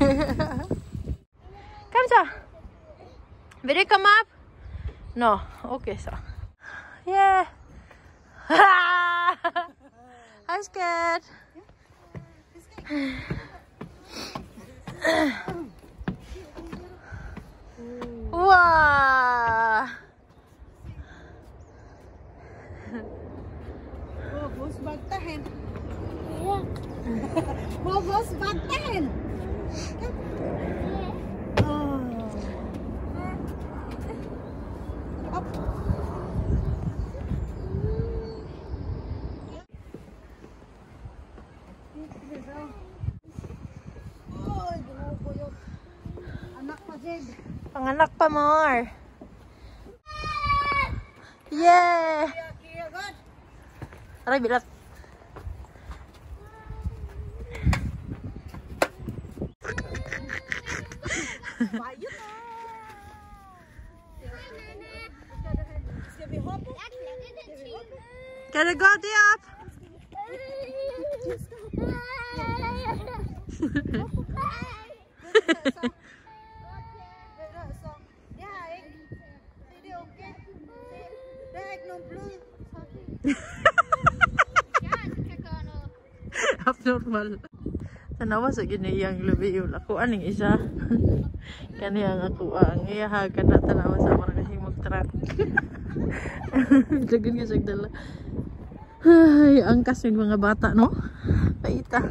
come sa. Ready come up? No. Okay sa. Yeah. I'm scared. wow. Wah. Bos bantahin. Bos bantahin. Anak pa, Jed. Panganak pa more. Yeah. Aray, bilat. Bayot na. Skal vi hoppe? Skal vi hoppe? Go up? Abnormal. Tanawa sa giniyang lubiyon. Ako aning isa. Kani ang ako ang iyahagan na tanawa sa mga kahimog truck. Dagan ka siyang dala. Ay, angkas yung mga bata, no? Paita.